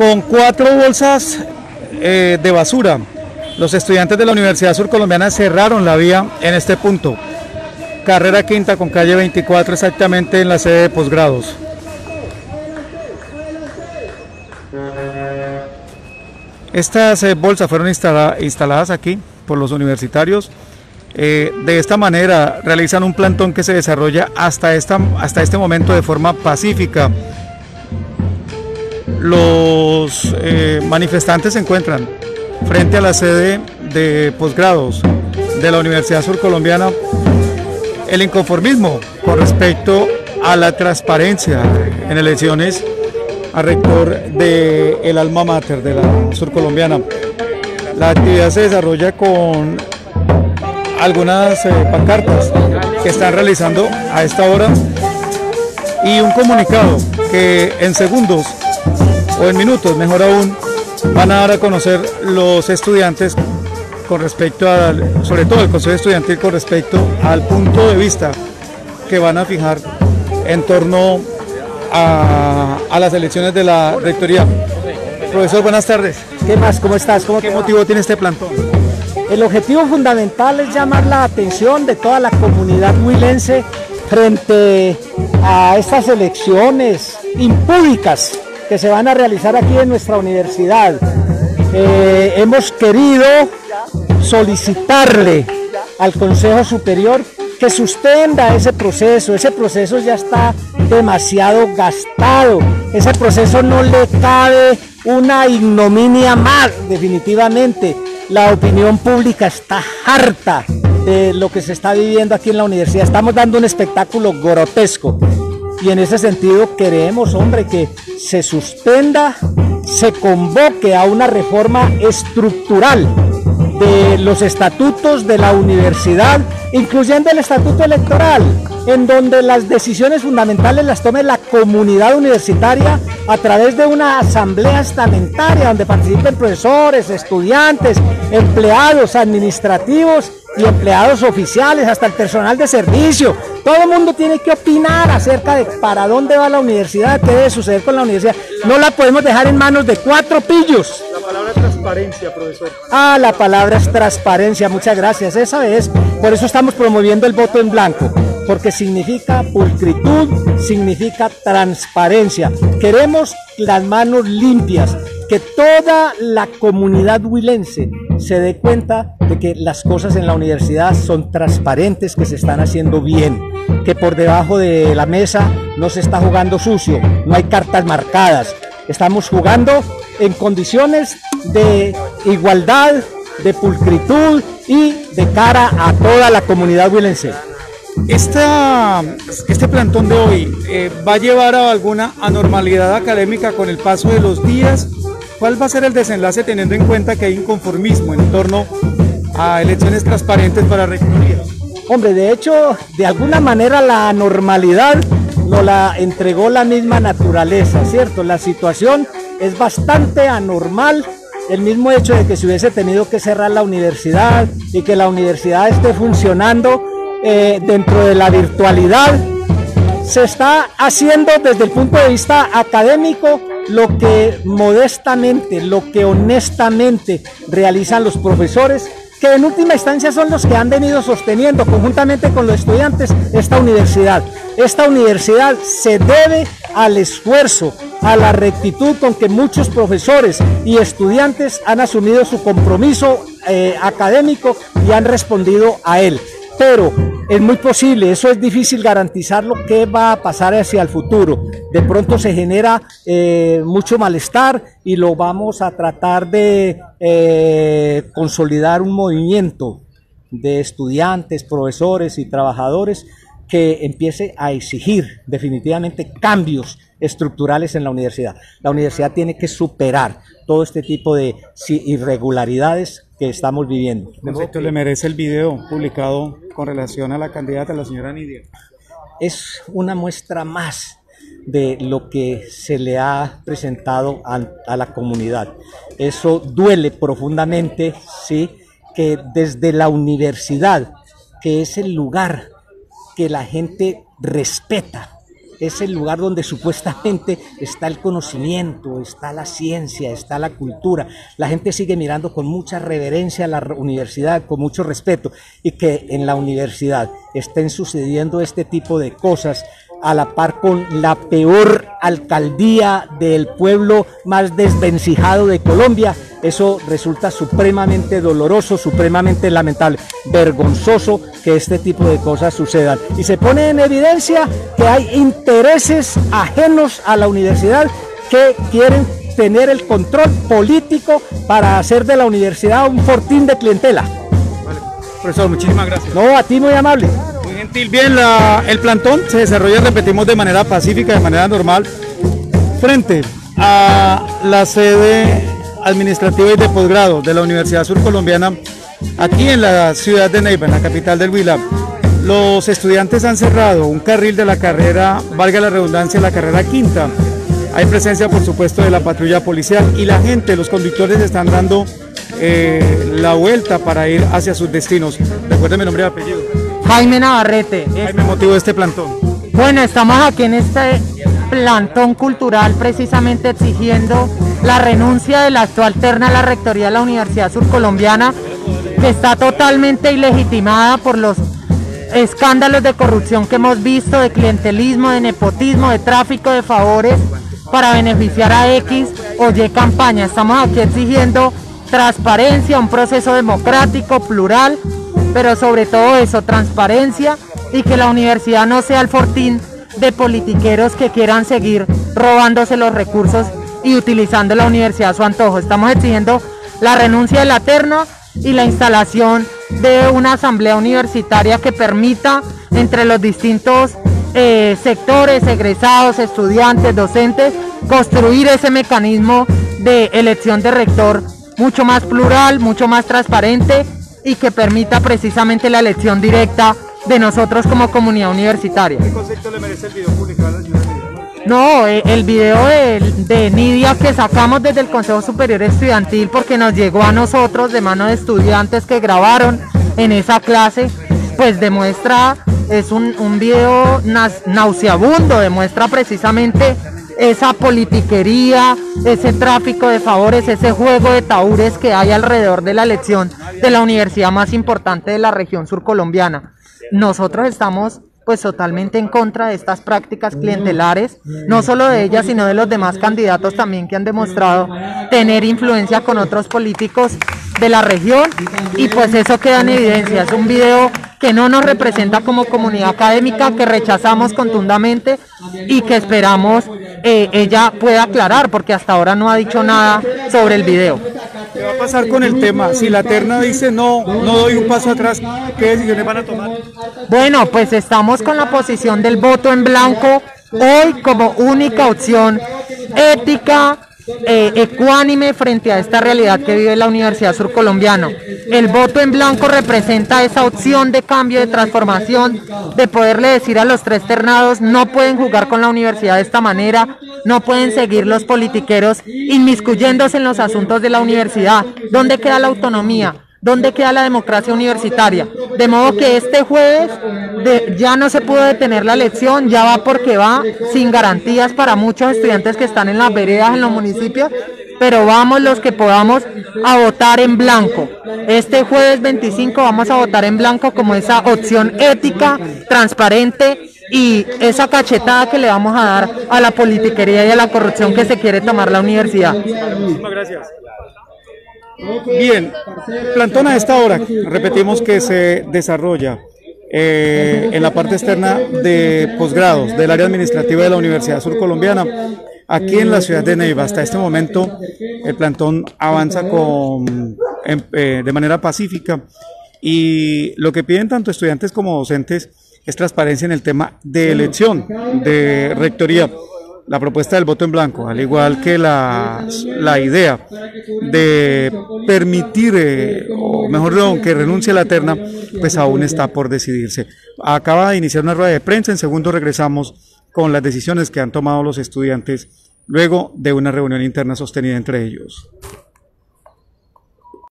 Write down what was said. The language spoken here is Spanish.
con cuatro bolsas eh, de basura. Los estudiantes de la Universidad Surcolombiana cerraron la vía en este punto. Carrera quinta con calle 24 exactamente en la sede de posgrados. Estas eh, bolsas fueron instaladas aquí por los universitarios. Eh, de esta manera realizan un plantón que se desarrolla hasta, este momento de forma pacífica. Los eh, manifestantes se encuentran frente a la sede de posgrados de la Universidad Surcolombiana. El inconformismo con respecto a la transparencia en elecciones a rector del el alma mater de la surcolombiana. La actividad se desarrolla con algunas eh, pancartas que están realizando a esta hora y un comunicado que en segundos o en minutos, mejor aún, van a dar a conocer los estudiantes con respecto al, sobre todo el Consejo Estudiantil con respecto al punto de vista que van a fijar en torno a, las elecciones de la rectoría. Profesor, buenas tardes. ¿Qué más? ¿Cómo estás? ¿Cómo ¿Qué motivo tiene este plantón? El objetivo fundamental es llamar la atención de toda la comunidad huilense frente a estas elecciones impúdicas que se van a realizar aquí en nuestra universidad. Eh, hemos querido solicitarle al Consejo Superior que suspenda ese proceso. Ese proceso ya está demasiado gastado. Ese proceso no le cabe una ignominia más, definitivamente. La opinión pública está harta de lo que se está viviendo aquí en la universidad. Estamos dando un espectáculo grotesco. Y en ese sentido queremos, hombre, que se suspenda, se convoque a una reforma estructural de los estatutos de la universidad, incluyendo el estatuto electoral, en donde las decisiones fundamentales las tome la comunidad universitaria a través de una asamblea estamentaria donde participen profesores, estudiantes, empleados administrativos y empleados oficiales, hasta el personal de servicio. Todo el mundo tiene que opinar acerca de para dónde va la universidad, qué debe suceder con la universidad. No la podemos dejar en manos de cuatro pillos. La palabra transparencia, profesor. Ah, la palabra es transparencia, muchas gracias. Esa es, por eso estamos promoviendo el voto en blanco, porque significa pulcritud, significa transparencia. Queremos las manos limpias, que toda la comunidad huilense se dé cuenta de que las cosas en la universidad son transparentes, que se están haciendo bien, que por debajo de la mesa no se está jugando sucio, no hay cartas marcadas, estamos jugando en condiciones de igualdad, de pulcritud y de cara a toda la comunidad huilense. Este plantón de hoy eh, va a llevar a alguna anormalidad académica con el paso de los días ¿Cuál va a ser el desenlace teniendo en cuenta que hay inconformismo en torno a elecciones transparentes para rectoría? Hombre, de hecho, de alguna manera la normalidad nos la entregó la misma naturaleza, ¿cierto? La situación es bastante anormal. El mismo hecho de que se hubiese tenido que cerrar la universidad y que la universidad esté funcionando eh, dentro de la virtualidad, se está haciendo desde el punto de vista académico lo que modestamente, lo que honestamente realizan los profesores, que en última instancia son los que han venido sosteniendo conjuntamente con los estudiantes esta universidad. Esta universidad se debe al esfuerzo, a la rectitud con que muchos profesores y estudiantes han asumido su compromiso eh, académico y han respondido a él. Pero es muy posible, eso es difícil garantizarlo, qué va a pasar hacia el futuro. De pronto se genera eh, mucho malestar y lo vamos a tratar de eh, consolidar un movimiento de estudiantes, profesores y trabajadores que empiece a exigir definitivamente cambios estructurales en la universidad. La universidad tiene que superar todo este tipo de irregularidades que estamos viviendo. Le merece el video publicado con relación a la candidata, la señora Nidia. Es una muestra más de lo que se le ha presentado a, la comunidad. Eso duele profundamente, ¿sí? Que desde la universidad, que es el lugar que la gente respeta, es el lugar donde supuestamente está el conocimiento, está la ciencia, está la cultura. La gente sigue mirando con mucha reverencia a la universidad, con mucho respeto, y que en la universidad estén sucediendo este tipo de cosas a la par con la peor alcaldía del pueblo más desvencijado de Colombia. Eso resulta supremamente doloroso, supremamente lamentable, vergonzoso que este tipo de cosas sucedan. Y se pone en evidencia que hay intereses ajenos a la universidad que quieren tener el control político para hacer de la universidad un fortín de clientela. Vale. Profesor, muchísimas gracias. No, a ti muy amable. Bien, el plantón se desarrolla, repetimos, de manera pacífica, de manera normal, frente a la sede administrativa y de posgrado de la Universidad Surcolombiana, aquí en la ciudad de Neiva, en la capital del Huila. Los estudiantes han cerrado un carril de la carrera, valga la redundancia, la carrera quinta. Hay presencia, por supuesto, de la patrulla policial y la gente, los conductores están dando eh, la vuelta para ir hacia sus destinos. Recuerden mi nombre y apellido. Jaime Navarrete. Jaime, motivo de este plantón. Bueno, estamos aquí en este plantón cultural precisamente exigiendo la renuncia de la actual terna a la rectoría de la Universidad Surcolombiana, que está totalmente ilegitimada por los escándalos de corrupción que hemos visto, de clientelismo, de nepotismo, de tráfico de favores para beneficiar a X o Y campaña. Estamos aquí exigiendo transparencia, un proceso democrático, plural, pero sobre todo eso, transparencia y que la universidad no sea el fortín de politiqueros que quieran seguir robándose los recursos y utilizando la universidad a su antojo. Estamos exigiendo la renuncia de la terna y la instalación de una asamblea universitaria que permita entre los distintos eh, sectores, egresados, estudiantes, docentes, construir ese mecanismo de elección de rector mucho más plural, mucho más transparente y que permita precisamente la elección directa de nosotros como comunidad universitaria. ¿Qué concepto le merece el video publicado en la no, eh, el video de, de, Nidia que sacamos desde el Consejo Superior Estudiantil porque nos llegó a nosotros de mano de estudiantes que grabaron en esa clase, pues demuestra, es un, un video nauseabundo, demuestra precisamente esa politiquería, ese tráfico de favores, ese juego de taúres que hay alrededor de la elección de la universidad más importante de la región surcolombiana. Nosotros estamos pues totalmente en contra de estas prácticas clientelares, no solo de ellas, sino de los demás candidatos también que han demostrado tener influencia con otros políticos de la región y pues eso queda en evidencia. Es un video que no nos representa como comunidad académica, que rechazamos contundamente y que esperamos eh, ella pueda aclarar, porque hasta ahora no ha dicho nada sobre el video. ¿Qué va a pasar con el tema? Si la terna dice no, no doy un paso atrás, ¿qué decisiones van a tomar? Bueno, pues estamos con la posición del voto en blanco hoy como única opción ética, eh, ecuánime frente a esta realidad que vive la Universidad Surcolombiana. El voto en blanco representa esa opción de cambio, de transformación, de poderle decir a los tres ternados, no pueden jugar con la universidad de esta manera, no pueden seguir los politiqueros inmiscuyéndose en los asuntos de la universidad. ¿Dónde queda la autonomía? ¿Dónde queda la democracia universitaria? De modo que este jueves ya no se pudo detener la elección, ya va porque va, sin garantías para muchos estudiantes que están en las veredas, en los municipios, pero vamos los que podamos a votar en blanco. Este jueves 25 vamos a votar en blanco como esa opción ética, transparente y esa cachetada que le vamos a dar a la politiquería y a la corrupción que se quiere tomar la universidad. Muchísimas gracias. Bien, plantón a esta hora, repetimos que se desarrolla eh, en la parte externa de posgrados del área administrativa de la Universidad Surcolombiana, aquí en la ciudad de Neiva. Hasta este momento el plantón avanza con, eh, de manera pacífica y lo que piden tanto estudiantes como docentes es transparencia en el tema de elección de rectoría la propuesta del voto en blanco, al igual que la, la idea de permitir, eh, o mejor dicho, que renuncie a la terna, pues aún está por decidirse. Acaba de iniciar una rueda de prensa, en segundo regresamos con las decisiones que han tomado los estudiantes luego de una reunión interna sostenida entre ellos.